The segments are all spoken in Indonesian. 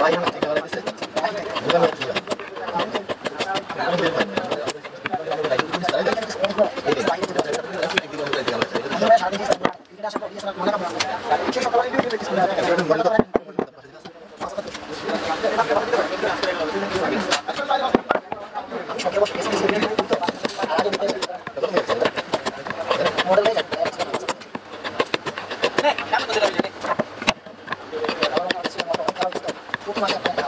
Vayan guck mal, ich hab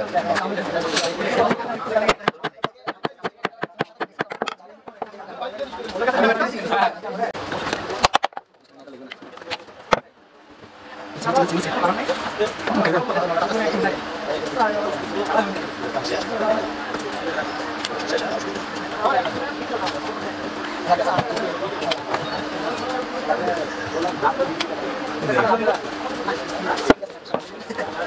Terima kasih.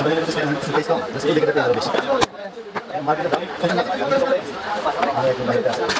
sebenarnya itu yang space kok, terus ini kita pilih habis. Mari kita. Alhamdulillah.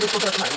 ることは、まあ、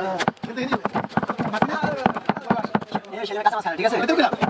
啊，对对，呢，马上，你们谁来打扫卫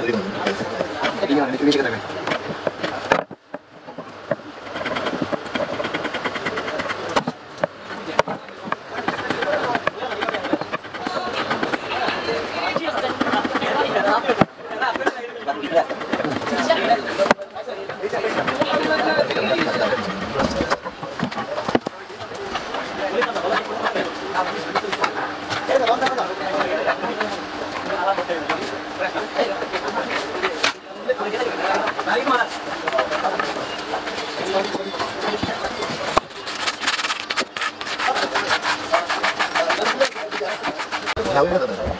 ありがとうございやめなかった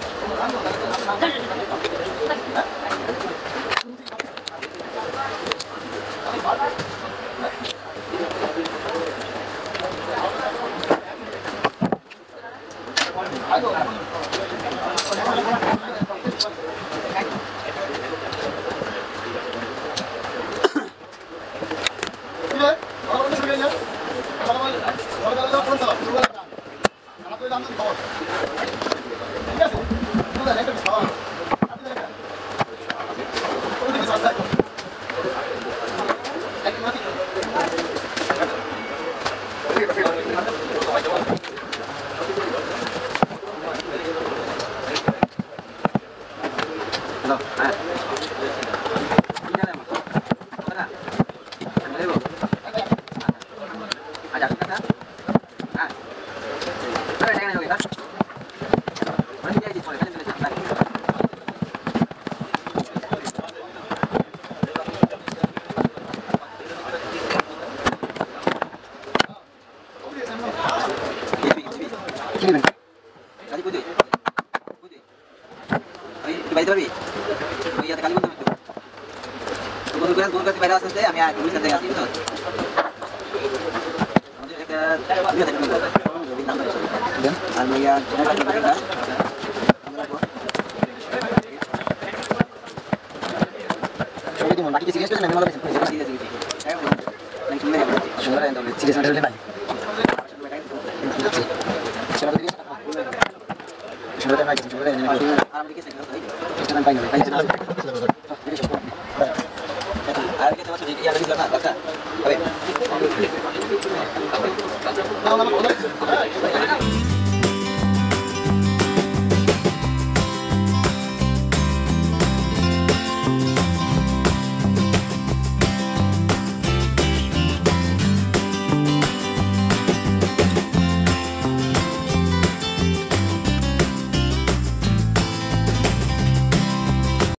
জায়গা আছে আমি আর দুই জায়গা আছি বুঝছো আমাদের একটা দুই জায়গা আছে আমি আর জায়গা বাকি সিরিয়াস করে মেমোরা বেশি সিরিয়াস মেটাল নাই সেটা তো নাই সেটা তো নাই আর আমি কি সেটা তো নাই yang di belakang, belakang. Oke. Nama-nama